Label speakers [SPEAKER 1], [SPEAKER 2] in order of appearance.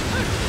[SPEAKER 1] Huh?